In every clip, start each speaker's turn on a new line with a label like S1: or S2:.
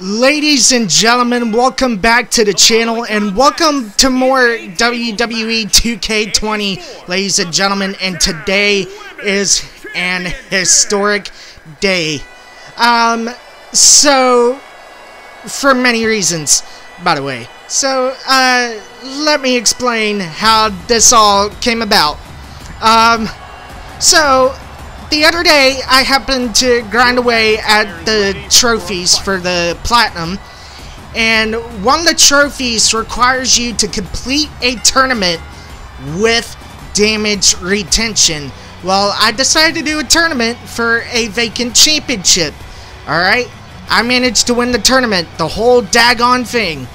S1: Ladies and gentlemen, welcome back to the channel and welcome to more WWE 2K20, ladies and gentlemen, and today is an historic day. Um, so, for many reasons, by the way. So, uh, let me explain how this all came about. Um, so, the other day, I happened to grind away at the trophies for the Platinum, and one of the trophies requires you to complete a tournament with damage retention. Well, I decided to do a tournament for a vacant championship. Alright? I managed to win the tournament, the whole daggone thing.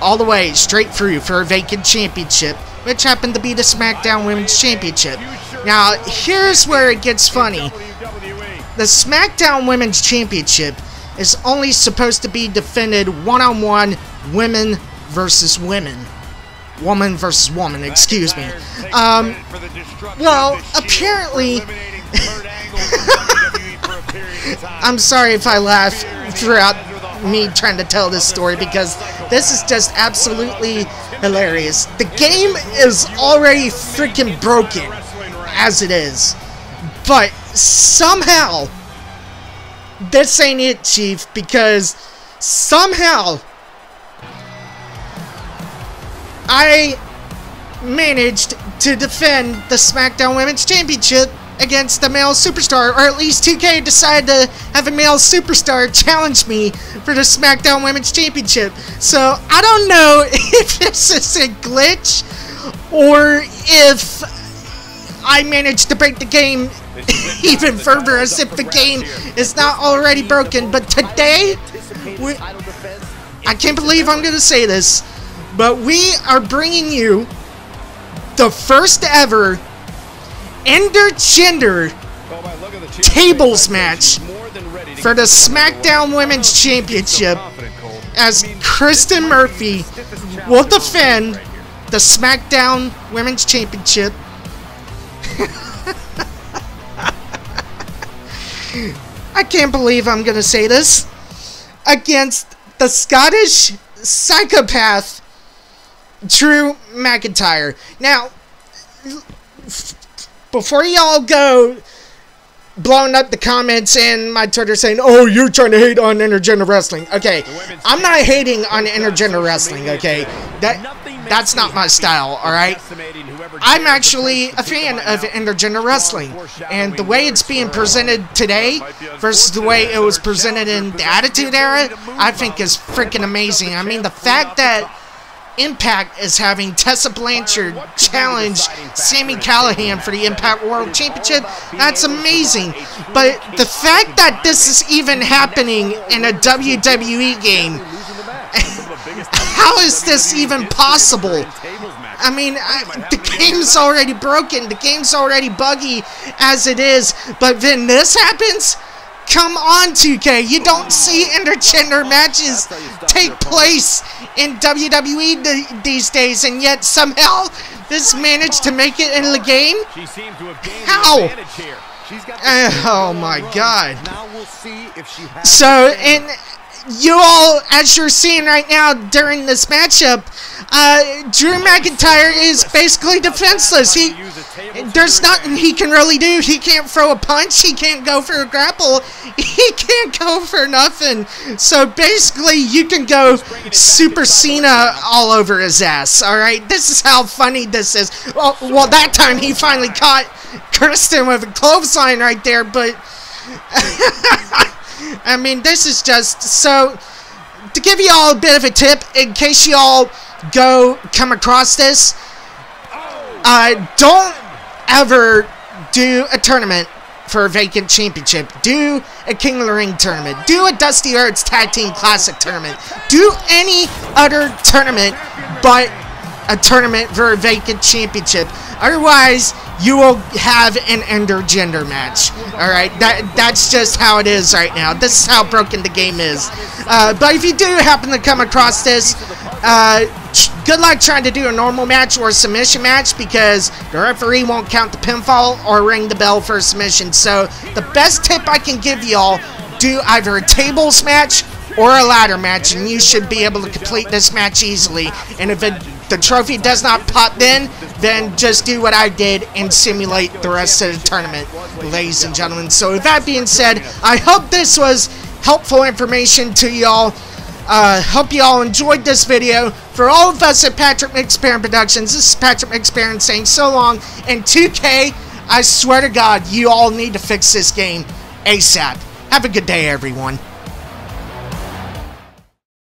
S1: All the way, straight through for a vacant championship, which happened to be the SmackDown Women's Championship. Now, here's where it gets funny. The SmackDown Women's Championship is only supposed to be defended one-on-one -on -one, women versus women. Woman versus woman, excuse me. Um, well, apparently... I'm sorry if I laugh throughout me trying to tell this story because this is just absolutely hilarious. The game is already freaking broken as it is. But somehow, this ain't it, Chief, because somehow I managed to defend the SmackDown Women's Championship against the male superstar, or at least 2K decided to have a male superstar challenge me for the SmackDown Women's Championship. So I don't know if this is a glitch or if I managed to break the game even further as if the game is not already broken. But today, we, I can't believe I'm going to say this, but we are bringing you the first ever intergender tables match for the SmackDown Women's Championship as Kristen Murphy will defend the SmackDown Women's Championship. I can't believe I'm gonna say this. Against the Scottish psychopath, Drew McIntyre. Now, before y'all go blowing up the comments and my Twitter saying, "Oh, you're trying to hate on intergender wrestling." Okay, I'm not hating on intergender wrestling. Okay, that that's not my style. All right, I'm actually a fan of intergender wrestling, and the way it's being presented today versus the way it was presented in the Attitude Era, I think is freaking amazing. I mean, the fact that Impact is having Tessa Blanchard challenge Sami Callihan for the Impact World Championship. That's amazing. But the fact that this is even happening in a WWE game, how is this even possible? I mean, I, the game's already broken. The game's already buggy as it is. But then this happens? Come on, 2K. You don't see intergender matches take place in WWE th these days, and yet somehow this managed to make it in the game? How? Uh, oh my god. So, and you all, as you're seeing right now during this matchup, uh, Drew McIntyre is basically defenseless. He, there's nothing he can really do. He can't throw a punch. He can't go for a grapple. He can't go for nothing. So basically, you can go Super Cena all over his ass. All right, this is how funny this is. Well, well that time he finally caught Kristen with a clothesline right there, but. I mean, this is just so. To give you all a bit of a tip, in case you all go come across this, uh, don't ever do a tournament for a vacant championship. Do a King of the Ring tournament. Do a Dusty Rhodes Tag Team Classic tournament. Do any other tournament but a tournament for a vacant championship. Otherwise, you will have an intergender match. All right, that that's just how it is right now. This is how broken the game is. Uh, but if you do happen to come across this, uh, good luck trying to do a normal match or a submission match because the referee won't count the pinfall or ring the bell for a submission. So the best tip I can give y'all do either a tables match or a ladder match, and you should be able to complete this match easily. And if it, the trophy does not pop then, then just do what I did and simulate the rest of the tournament, ladies and gentlemen. So with that being said, I hope this was helpful information to y'all. Uh, hope you all enjoyed this video. For all of us at Patrick McSparrin Productions, this is Patrick McSparrin saying so long. And 2K, I swear to God, you all need to fix this game ASAP. Have a good day, everyone.